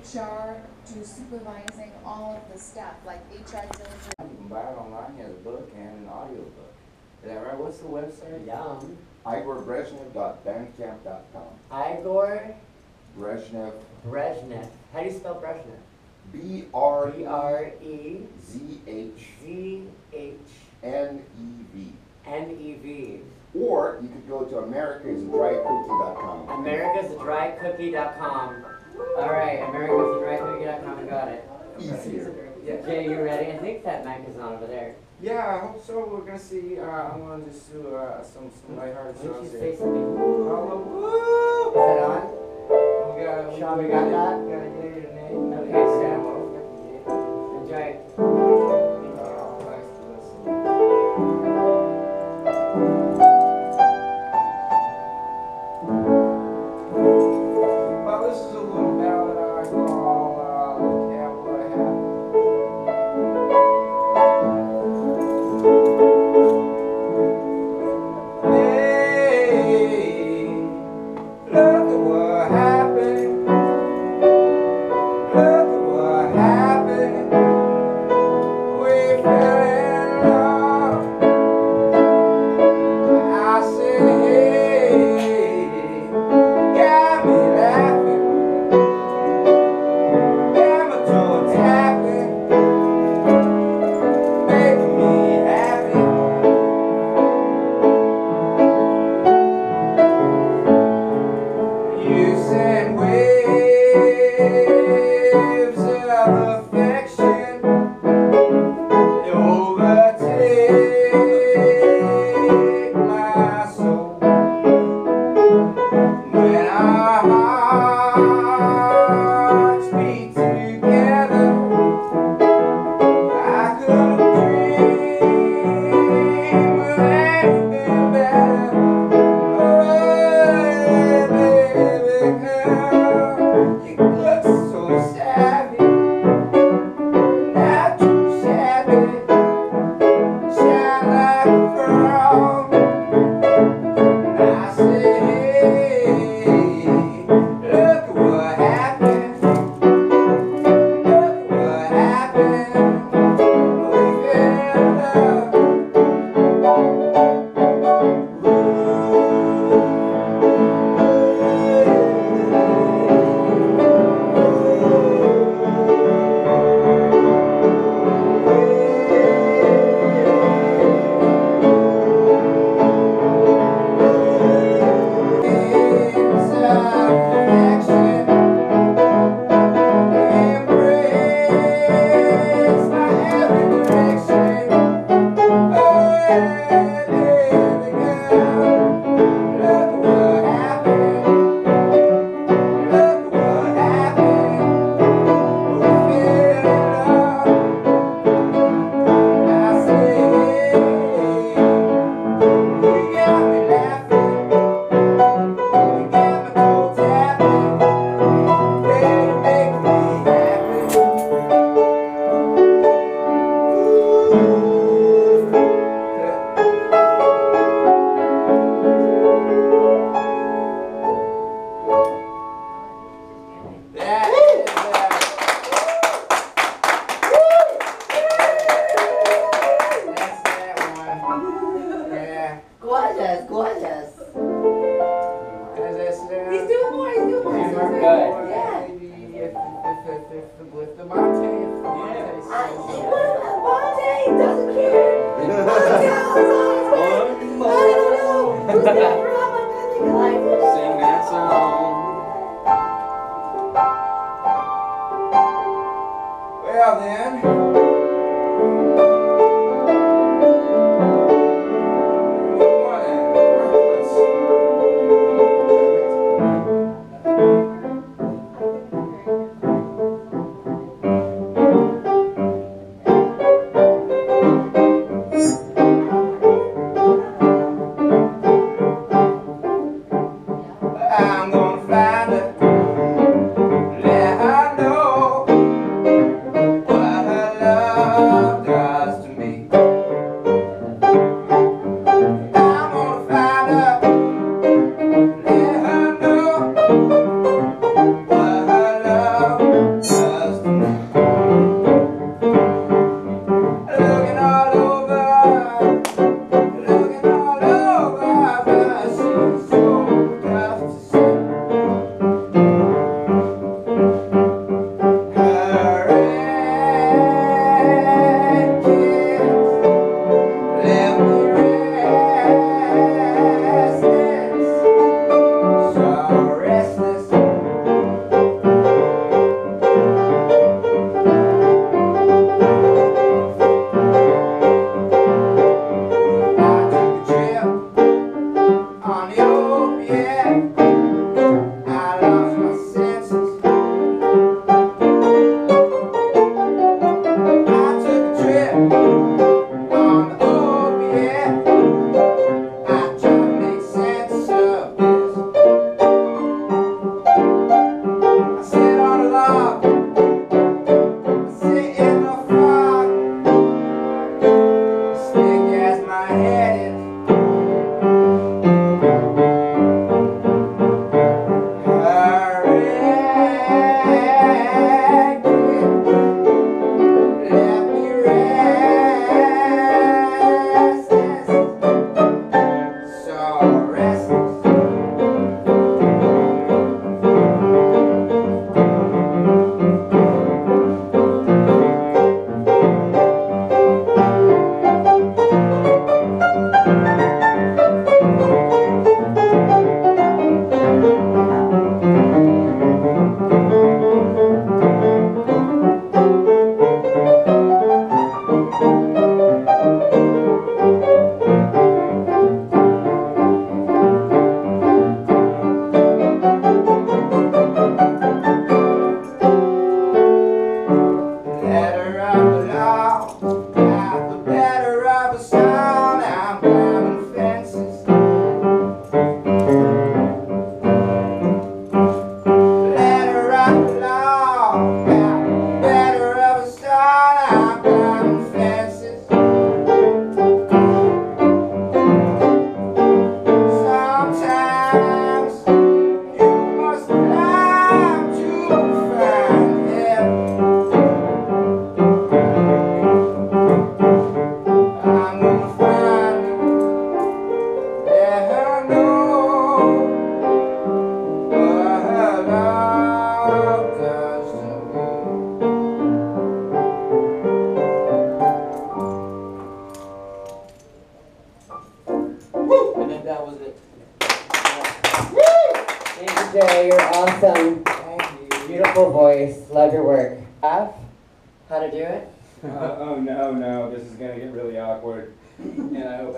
much. From HR to supervising all of the staff, like HR deals with You can buy it online, he has a book and an audio book. Is that right? What's the website? Yum. IgorBrezhnev.bandcamp.com. Igor Brezhnev, Brezhnev. How do you spell Brezhnev? B R B R E Z H Z H N E V. N E V. Or you could go to americaisdrycookie.com. AmericasDryCookie.com. All right, AmericasDryCookie.com. Got it. Easier. Yeah. Jay, you ready? I think that mic is on over there. Yeah, I hope so. We're gonna see. Uh, I'm gonna just do uh, some some lighthearted Why don't songs you here. say something? Oh, Is woo! that on? We got, Sean, we we got got that? We got a yay and a nay. Okay, Yeah, Sam. well, we got the yay. Enjoy. The- with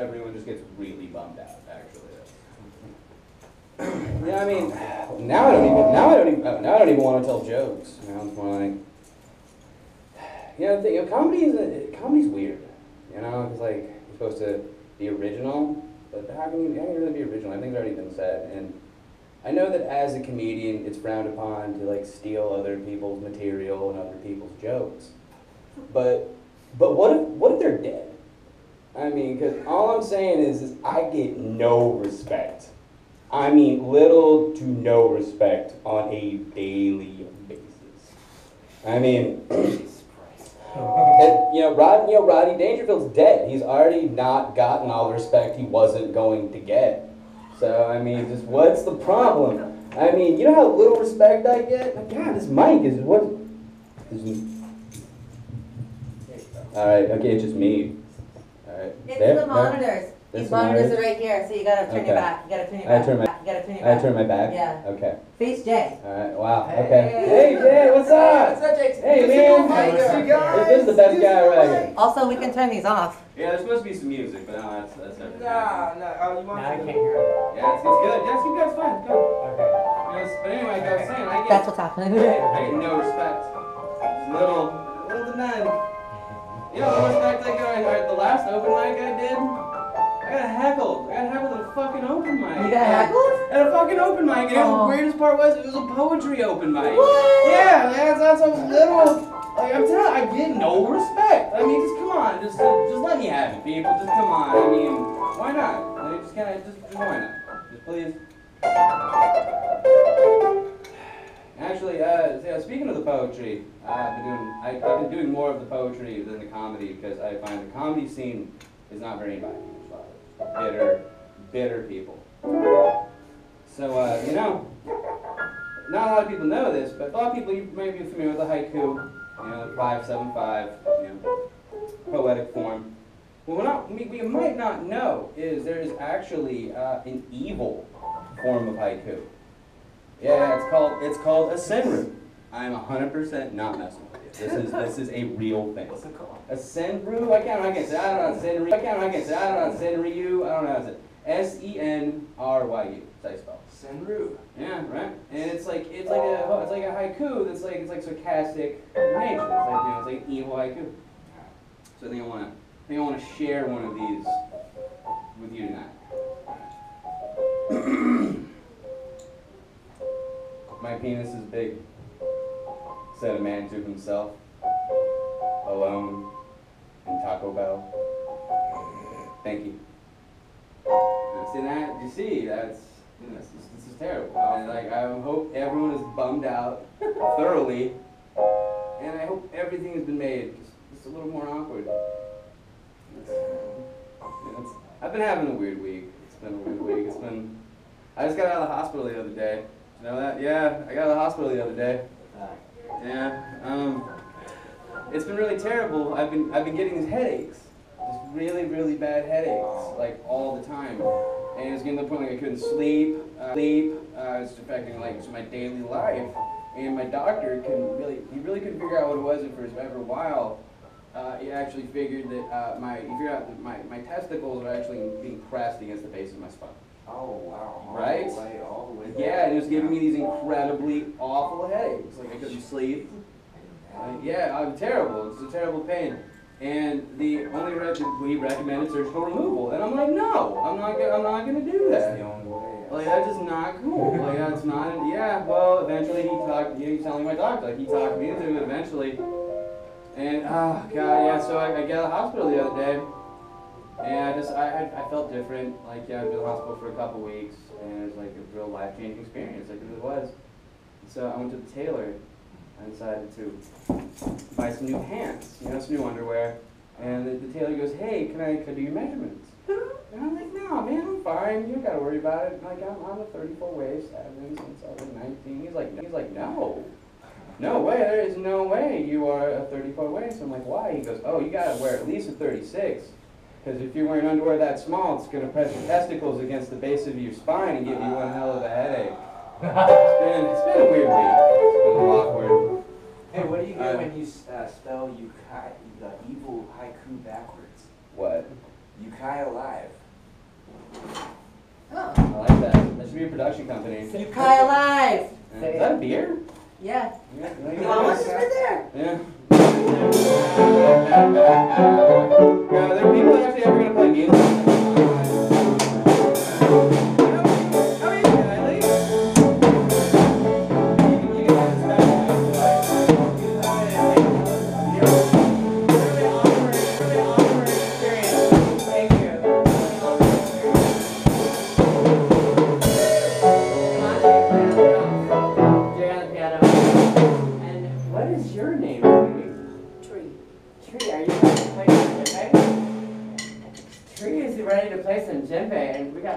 everyone just gets really bummed out, actually. Yeah, I mean, now I don't even, now I don't even, oh, now I don't even wanna tell jokes, you know, it's more like, you know, the, you know, comedy is, comedy's weird, you know, it's like, you're supposed to be original, but how can you, how can you really be original? Everything's already been said, and I know that as a comedian, it's frowned upon to like steal other people's material and other people's jokes. But but what if what if they're dead? I mean, because all I'm saying is, is I get no respect. I mean, little to no respect on a daily basis. I mean, and, you know, Rod, you know, Rodney Dangerfield's dead. He's already not gotten all the respect he wasn't going to get. So I mean, just what's the problem? I mean, you know how little respect I get. God, this mic is what? Is all right, okay, it's just me. All right. It's There, the monitors. That's These the monitors monitors? are right here, so you gotta turn Okay. your back. You gotta turn your I back. turn my- You gotta turn your I back. turn my back. Yeah. Okay. Face Jay. All right. Wow. Hey. Okay. Hey, Jay, what's up? What's up, Jason? Hey, Use man. Hey, guys. This is the best guy your around here. Also, we can turn these off. Yeah, there's supposed to be some music, but no, that's that's everything. Nah, nah. Oh, you want Now I can't hear him. Yeah, it's, it's good. Yes, you guys fine. It's good. Okay. Yes, but anyway, like I was saying, I get That's what's happening. I get no respect. Little, open mic I did. I got heckled. I got heckled at a fucking open mic. You got heckled? At a fucking open mic. And Oh. the weirdest part was it was a poetry open mic. What? Yeah, that's that's a little. Like I'm telling, I get no respect. I mean, just come on, just just let me have it, people. Just come on. I mean, why not? Like, just kind of just, just why not? Just please. Actually, uh, speaking of the poetry, uh, I've been doing I, I've been doing more of the poetry than the comedy because I find the comedy scene is not very inviting. Bitter, bitter people. So uh, you know, not a lot of people know this, but a lot of people you may be familiar with the haiku, you know, seven five, you know, poetic form. Well, what not, we, we might not know is there is actually uh, an evil form of haiku. Yeah, it's called it's called a senru. I'm 100% not messing with you. This is this is a real thing. What's it called? A senru. I can't. I can't say. I don't know. how to. I can't. I can't say. I don't know. how to. Senryu. I don't know. how to say it. S E N R Y U. That's how you spell. it. Senru. Yeah, right. And it's like it's like a oh. it's like a haiku that's like it's like sarcastic nature. It's like you know it's like an evil haiku. So I think I want to I think I want to share one of these with you tonight. Penis is big, said a man to himself, alone in Taco Bell. Thank you. See that? You see, that's you know, this, is- this is terrible. And like, I hope everyone is bummed out thoroughly, and I hope everything has been made just, just a little more awkward. It's- you it's- I've been having a weird week. It's been a weird week. It's been. I just got out of the hospital the other day. Know that? Yeah, I got out of the hospital the other day. Yeah. Um. It's been really terrible. I've been I've been getting these headaches, just really really bad headaches, like all the time, and it was getting to the point like I couldn't sleep. Uh, sleep. Uh, it's affecting like just my daily life, and my doctor couldn't really he really couldn't figure out what it was, for ever a while, uh, he actually figured that uh, my he figured out that my, my testicles are actually being pressed against the base of my spine. Oh wow. All Right? The way, all the way. Yeah, and it was giving me these incredibly awful headaches. Like I couldn't sleep. Yeah, I'm terrible. It's a terrible pain. And the only rec- we recommended surgical removal, and I'm like, no, I'm not gonna, I'm not gonna do That's that. the only way. Like that's just not cool. Like that's not. Yeah. Well, eventually he talked. Know, he's telling my doctor. Like he talked me into it eventually. And oh god, yeah. So I, I got out of the hospital the other day, and I just I I, felt different. Like yeah, I've been in the hospital for a couple weeks, and it was like a real life changing experience. Like it was. So I went to the tailor. I decided to buy some new pants. You know, some new underwear. And the, the tailor goes, "Hey, can I can I do your measurements?" And I'm like, no, man, I'm fine. You don't gotta worry about it. Like, I'm, I'm a 34 waist. I've been since I was 19. He's like, he's like, no, no way. There is no way you are a 34 waist. I'm like, why? He goes, oh, you gotta wear at least a 36. Because if you're wearing underwear that small, it's going to press your testicles against the base of your spine and give you one hell of a headache. it's, been, it's been a weird week. It's been a lot weird. Hey, what do you do uh, when you uh, spell yukai, the evil haiku backwards? What? Yukai Alive. Oh. I like that. That should be a production company. Yukai Alive! Is that a beer? Yeah. yeah. Oh, Mama's right there. Yeah. Yeah, there are people actually ever gonna play music.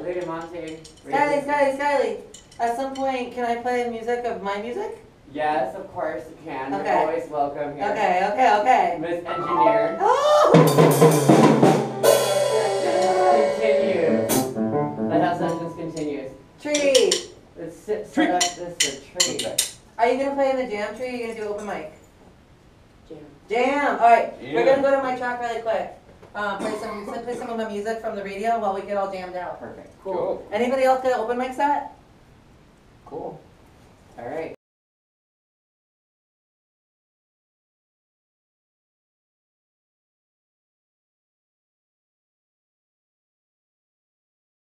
And we got Lady Monte. Skyly, Skyly, Skyly. At some point, can I play music of my music? Yes, of course you can. You're always welcome here. Okay, okay, okay. Miss Engineer. Oh! Continues. The house sessions continues. Tree. Let's sit, Tree. set up this for tree. Are you gonna play in the jam tree? Or are you gonna do open mic? Jam. Jam. All right. We're gonna go to my track really quick. Um, play some, play some of my music from the radio while we get all jammed out. Perfect. Cool. Cool. Anybody else got an open mic set? Cool. All right.